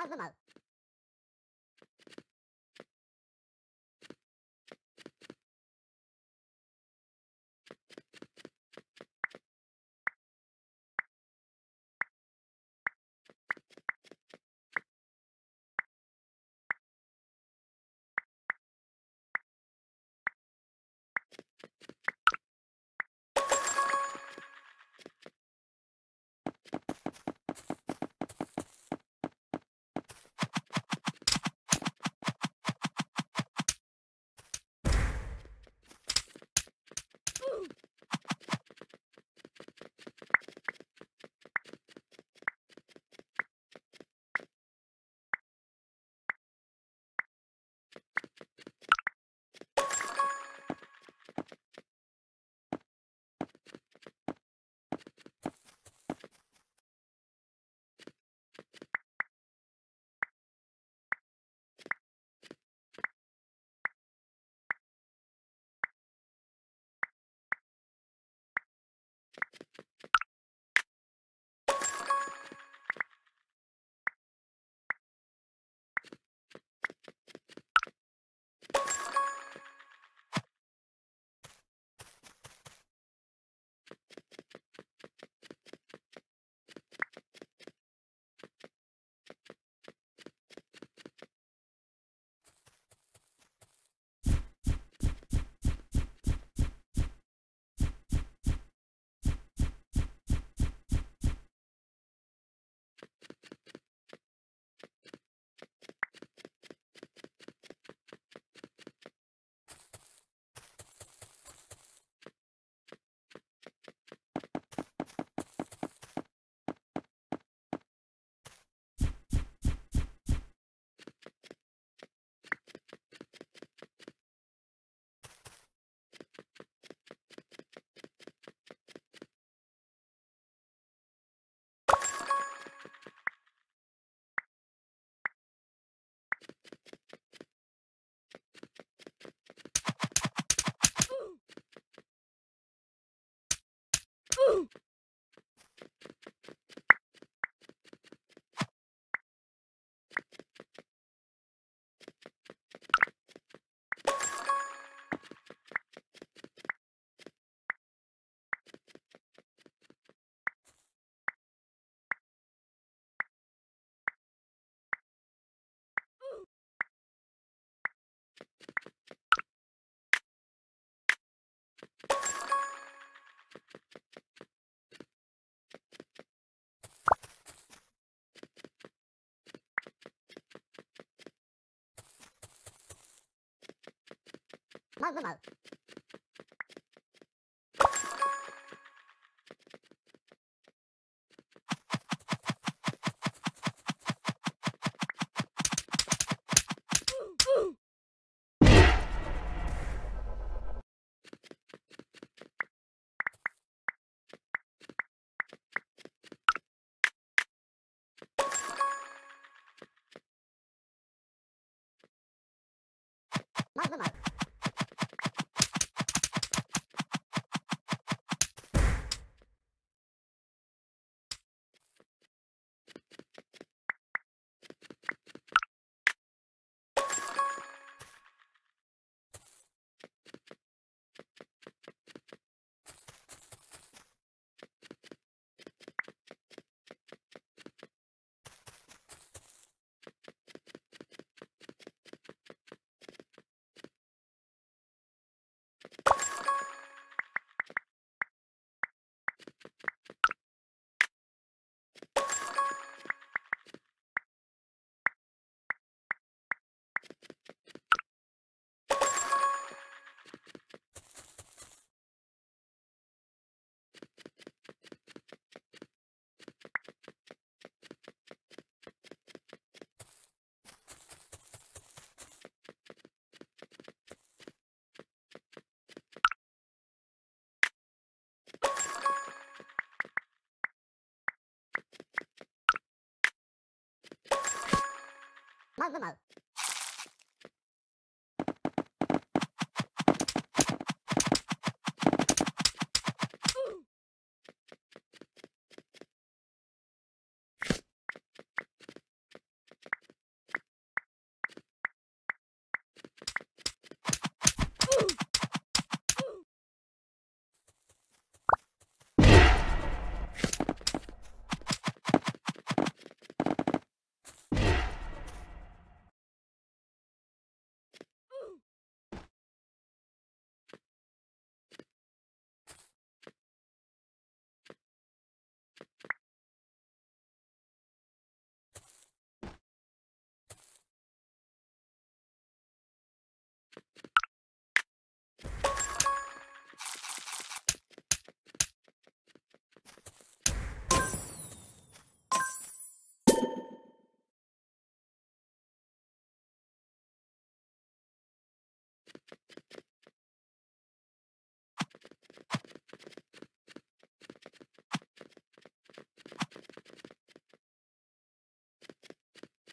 Mal normal. 不可能。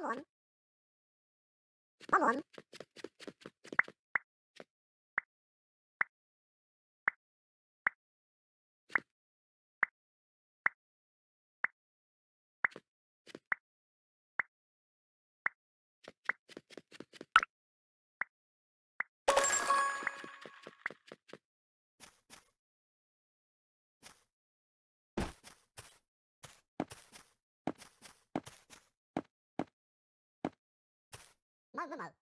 Come on. Come on. Mo, mo, mo.